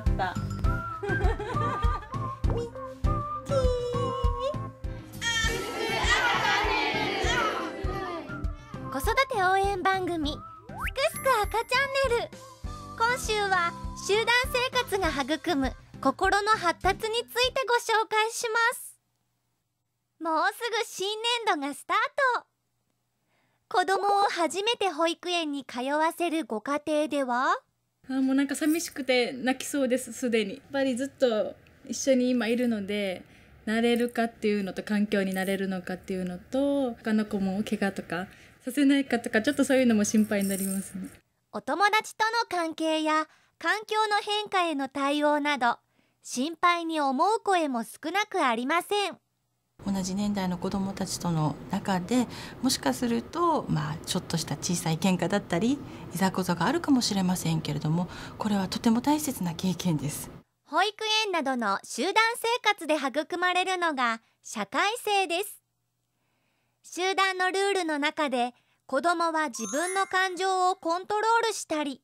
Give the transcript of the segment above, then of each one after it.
だった。子育て応援番組「すくすく赤チャンネル」今週は集団生活が育む心の発達についてご紹介します。もうすぐ新年度がスタート。子供を初めて保育園に通わせるご家庭ではあもうなんか寂しくて泣きそうですすでに。やっぱりずっと一緒に今いるので慣れるかっていうのと環境になれるのかっていうのと他の子も怪我とかさせないかとかちょっとそういうのも心配になりますね。お友達との関係や環境の変化への対応など心配に思う声も少なくありません。同じ年代の子どもたちとの中でもしかすると、まあ、ちょっとした小さい喧嘩だったりいざこざがあるかもしれませんけれどもこれはとても大切な経験です。保育園などの集団生活で育まれるのが社会性です。集団のルールの中で子どもは自分の感情をコントロールしたり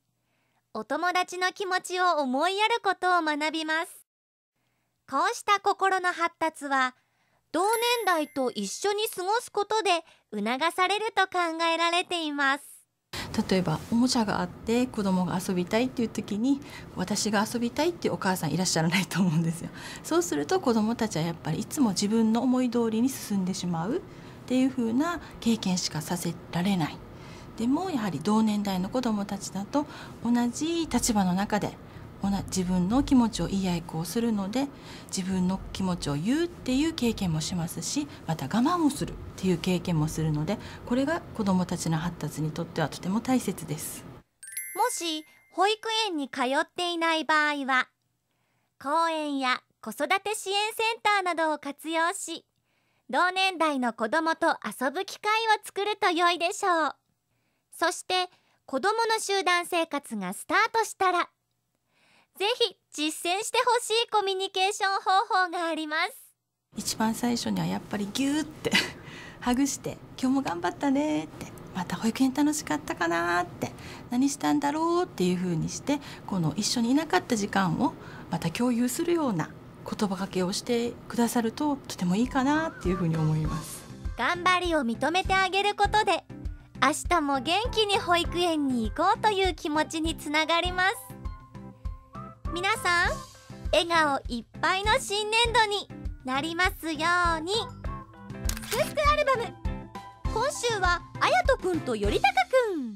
お友達の気持ちを思いやることを学びます。こうした心の発達は同年代と一緒に過ごすことで促されると考えられています。例えばおもちゃがあって子供が遊びたいっていう時に私が遊びたいっていうお母さんいらっしゃらないと思うんですよ。そうすると子供たちはやっぱりいつも自分の思い通りに進んでしまうっていう風な経験しかさせられない。でもやはり同年代の子供たちだと同じ立場の中で自分の気持ちを言い合いこうするので自分の気持ちを言うっていう経験もしますしまた我慢をするっていう経験もするのでこれが子どもたちの発達にとってはとても大切です。もし保育園に通っていない場合は公園や子育て支援センターなどを活用し同年代の子どもと遊ぶ機会を作ると良いでしょう。そして子どもの集団生活がスタートしたらぜひ実践してほしいコミュニケーション方法があります。一番最初にはやっぱりギューって ハグして「今日も頑張ったね」って「また保育園楽しかったかな」って「何したんだろう」っていう風にしてこの一緒にいなかった時間をまた共有するような言葉かけをしてくださるととてもいいかなっていう風に思います。頑張りを認めてあげることで明日も元気に保育園に行こうという気持ちにつながります皆さん笑顔いっぱいの新年度になりますように「すくすくアルバム」今週はあやとくんとよりたかくん。